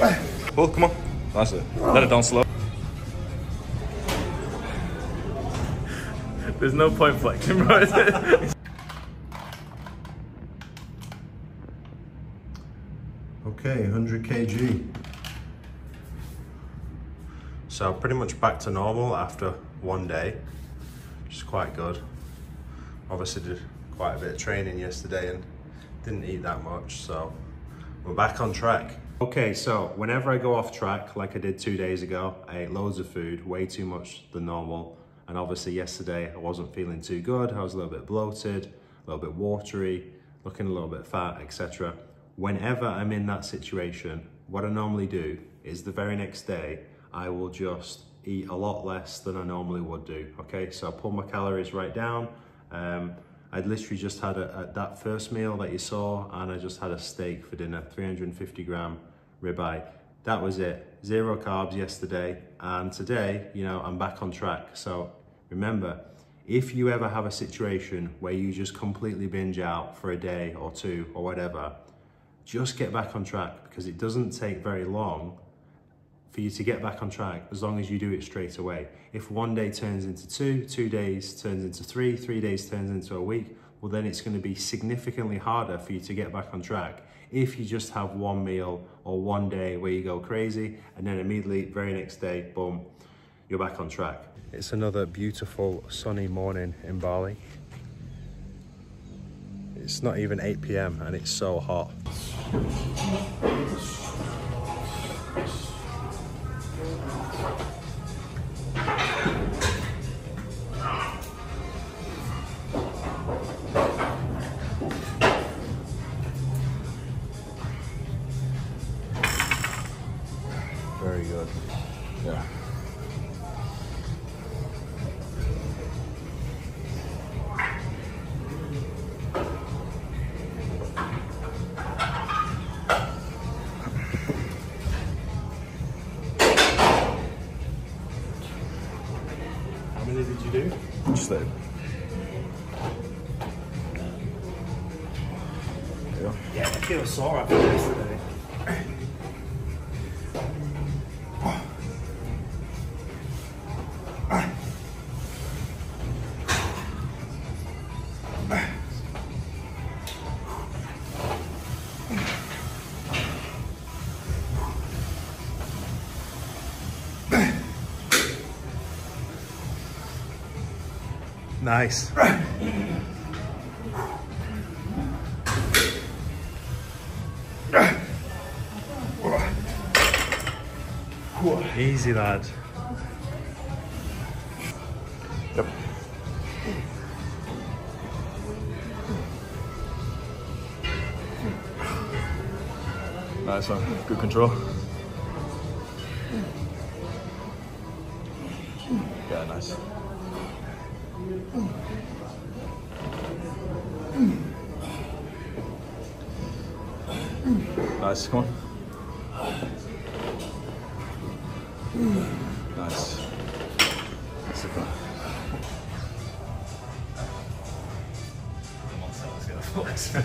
Pull, come on. That's it. Let it down slow. There's no point flexing, bro. is it? Okay, 100 kg. So pretty much back to normal after one day, which is quite good. Obviously did quite a bit of training yesterday and didn't eat that much, so we're back on track. Okay, so whenever I go off track, like I did two days ago, I ate loads of food, way too much than normal. And obviously yesterday I wasn't feeling too good. I was a little bit bloated, a little bit watery, looking a little bit fat, etc. Whenever I'm in that situation, what I normally do is the very next day, I will just eat a lot less than I normally would do. Okay, so I pull my calories right down. Um, I'd literally just had a, a, that first meal that you saw, and I just had a steak for dinner, 350 gram ribeye. That was it. Zero carbs yesterday, and today, you know, I'm back on track. So remember, if you ever have a situation where you just completely binge out for a day or two or whatever, just get back on track because it doesn't take very long for you to get back on track as long as you do it straight away. If one day turns into two, two days turns into three, three days turns into a week, well then it's going to be significantly harder for you to get back on track if you just have one meal or one day where you go crazy and then immediately very next day, boom, you're back on track. It's another beautiful sunny morning in Bali. It's not even 8 p.m. and it's so hot. Sore after yesterday. Nice. Easy, lad. Yep. Nice one. Good control. Yeah, nice. Nice, come on.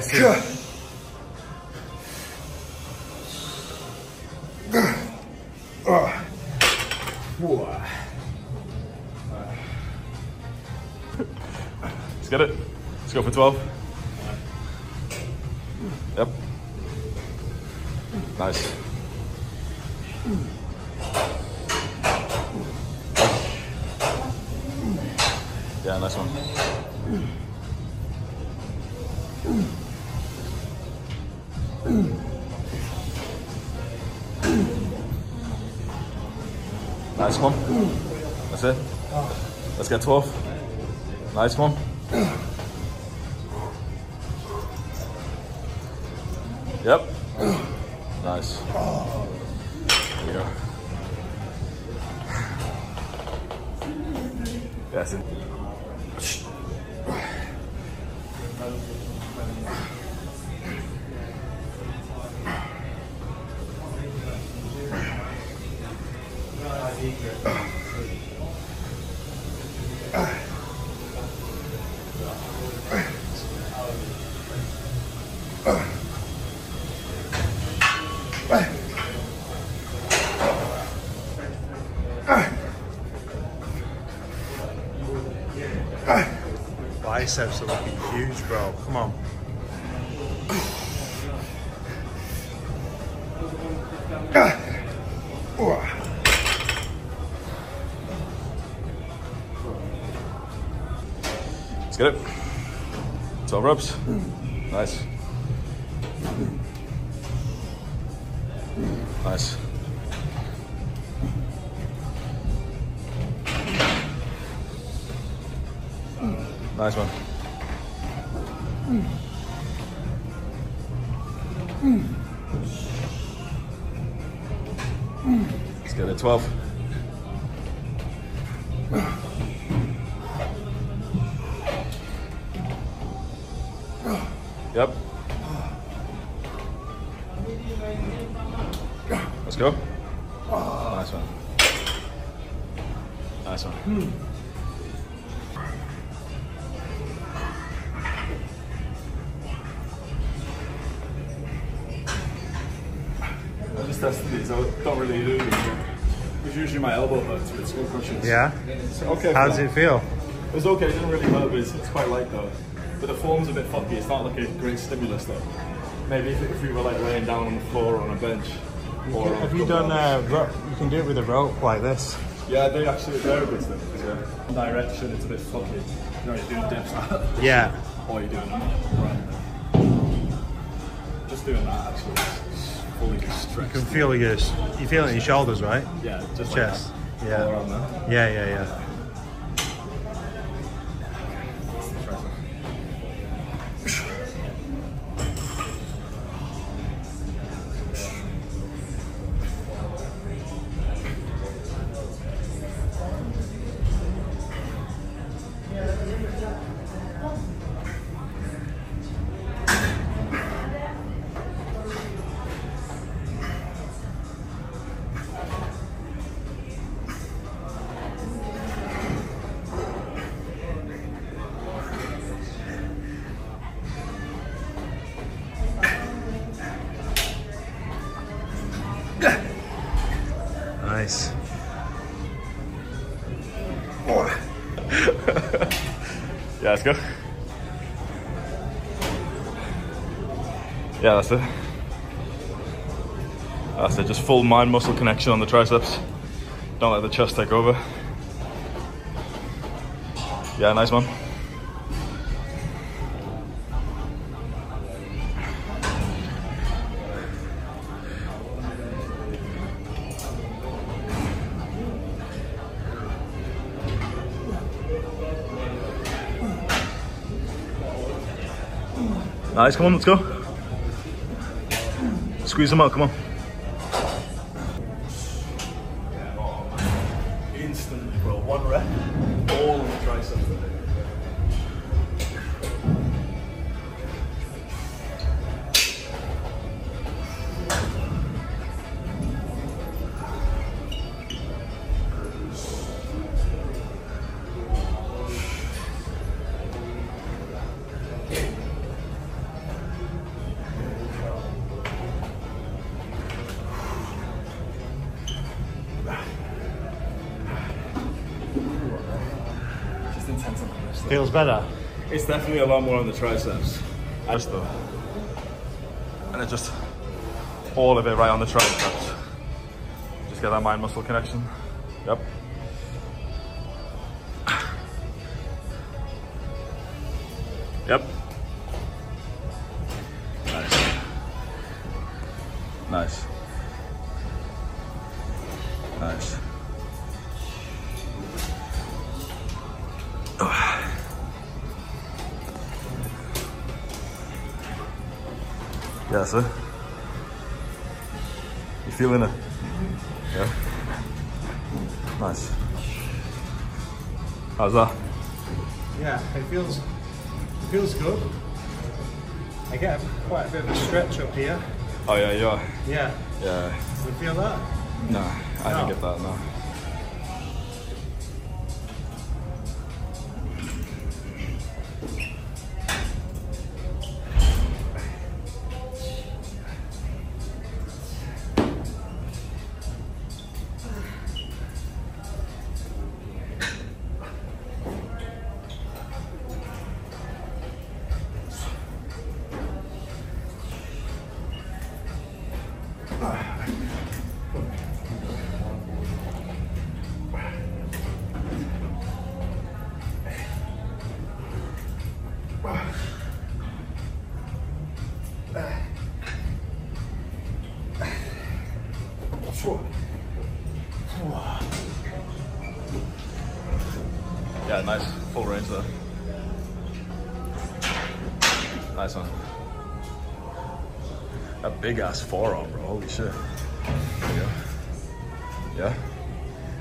Let's get aggressive. Let's get it. Let's go for 12. Yep. Nice. Yeah, nice one. Nice one. That's it. Let's get 12. Nice one. Yep. Nice. There you go. That's it. Biceps are looking huge, bro. Come on. Let's get it. 12 reps. Nice. Nice. Nice one. Let's get it. 12. Yep. Let's go. Nice one. Nice one. Don't really do these. It's usually my elbow hurts with skull crushers. Yeah. It's okay. How does it feel? It's okay, it didn't really hurt, but it's, it's quite light though. But the form's a bit funky, it's not like a great stimulus though. Maybe if, if we were like laying down on the floor or on a bench. Or on Have you done of- uh, rope? You can do it with a rope like this. Yeah, they actually, they're good thing. Yeah. Direction, it's a bit funky. You know, you're doing dips Yeah. or you're doing right. Just doing that actually fully stretched. You can feel your, you feel it in your shoulders, right? Yeah, just Chest. like. Yeah. All around there. Yeah, yeah, yeah. Yeah, that's it. That's it, just full mind muscle connection on the triceps. Don't let the chest take over. Yeah, nice one. Nice, come on, let's go. Squeeze them out, come on. Feels better. It's definitely a lot more on the triceps. Just though. And it just all of it right on the triceps. Just get that mind muscle connection. Yep. Yep. Nice. Nice. Nice. huh? You feeling it? Yeah? Nice. How's that? Yeah, it feels, it feels good. I get quite a bit of a stretch up here. Oh yeah, you are? Yeah. Yeah. Do you feel that? No, I no. didn't get that, no. There. Nice one. A big ass forearm, bro. Holy shit. Yeah.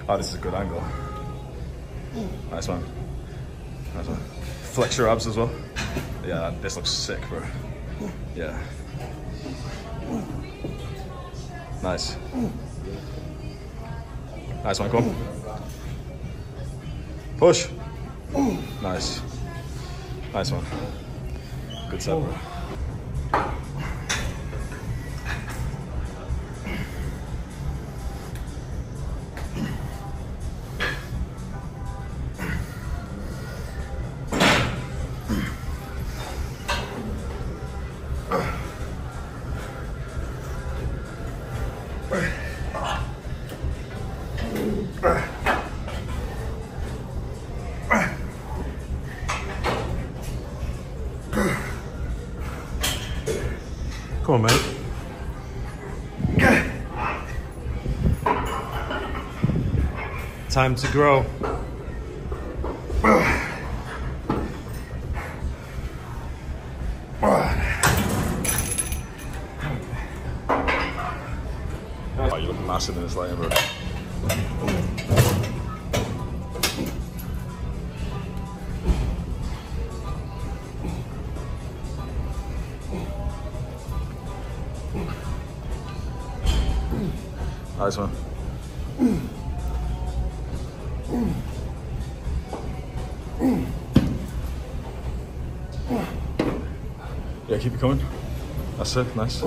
Oh, this is a good angle. Nice one. Nice one. Flex your abs as well. Yeah, this looks sick, bro. Yeah. Nice. Nice one, come on. Nice. Nice one. Good set, bro. Come on, mate. Time to grow. Nice one. Yeah, keep it coming. That's it. Nice.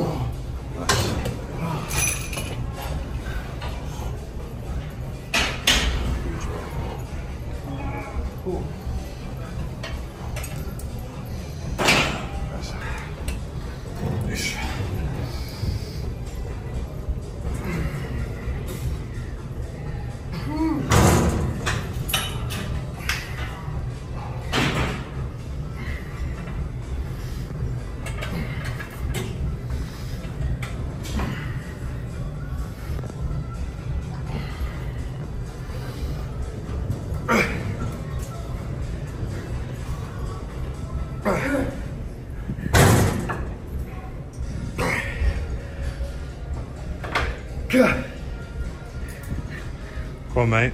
On, mate.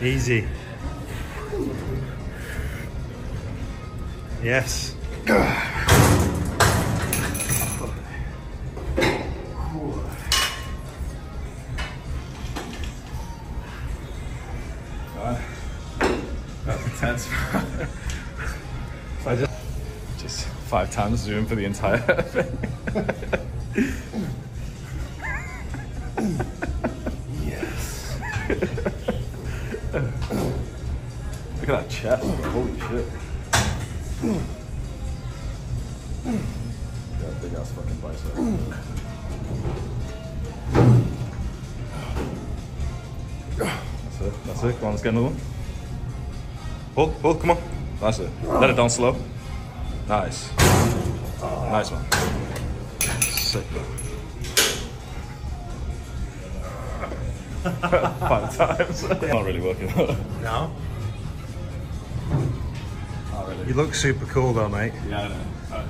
Easy. Yes. Intense. I just, Just five times zoom for the entire thing. Let's get another one. Pull, pull, come on. That's it. Let it down slow. Nice. Nice one. Sick, bro. Five times. Not really working. No? Not really. You look super cool though, mate. Yeah, I know.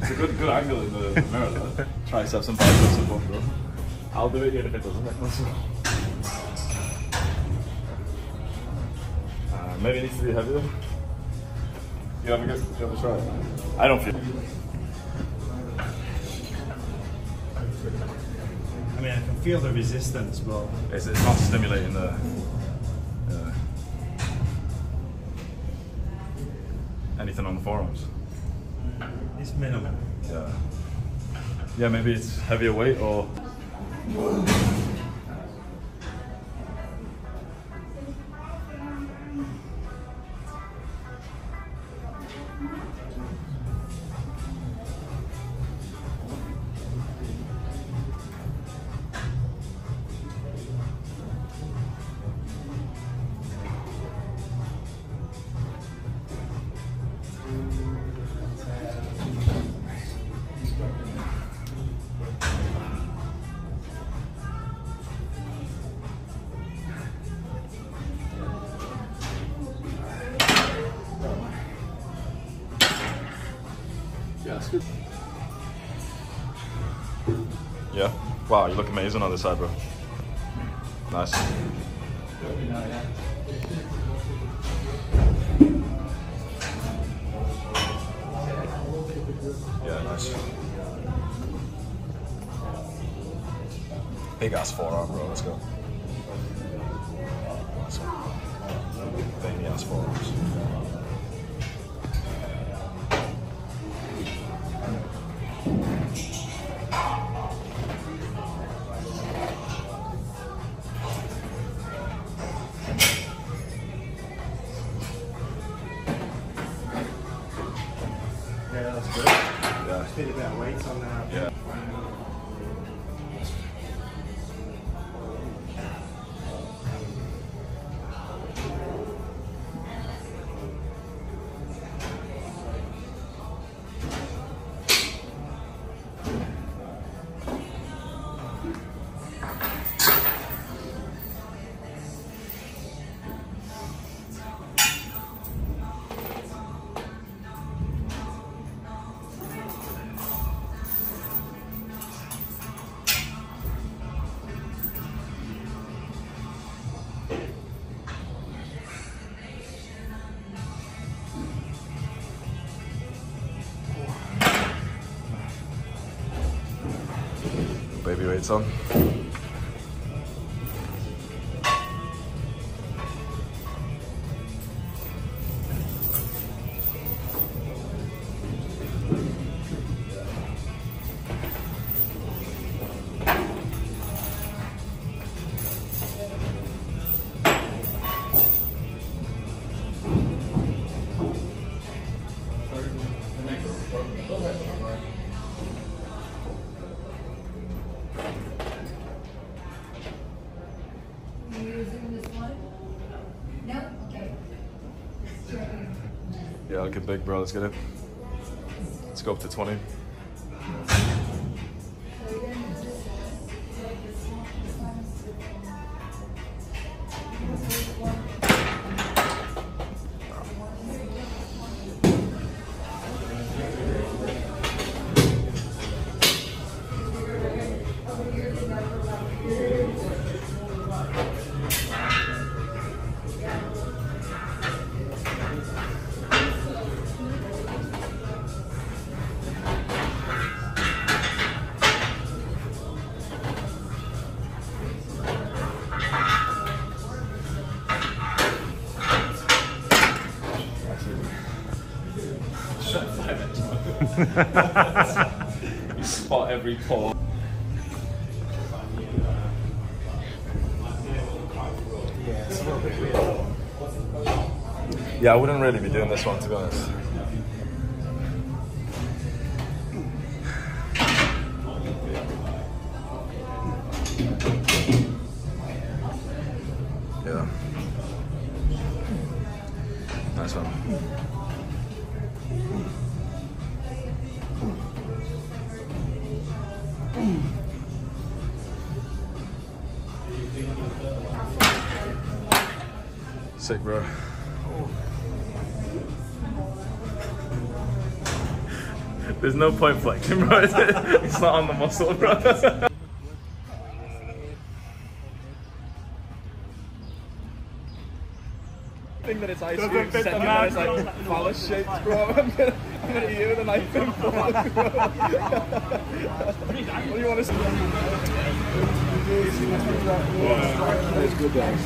It's a good good angle in the, the mirror though. Triceps and biceps and both, bro. I'll do it even if it doesn't maybe it needs to be heavier. You have a good, you have a try. I don't feel. I mean, I can feel the resistance, but It's, it's not stimulating the. Uh, anything on the forearms. it's minimal. Yeah. Yeah, maybe it's heavier weight or. Wow, you look amazing on this side, bro. Nice. Yeah, nice. Big ass forearm, bro. Let's go. Let's go. Baby ass forearms. Weights on. Yeah, looking big, bro. Let's get it. Let's go up to 20. You spot every pore. Yeah, it's a little bit weird. Yeah, I wouldn't really be doing this one to be honest. Sick, bro. There's no point flexing, bro. It's not on the muscle, bro. Thing that it's ice cream, second one is like phallus shaped, bro. I'm gonna, I'm gonna eat it with a knife and fork, bro. what do you want to Good, guys.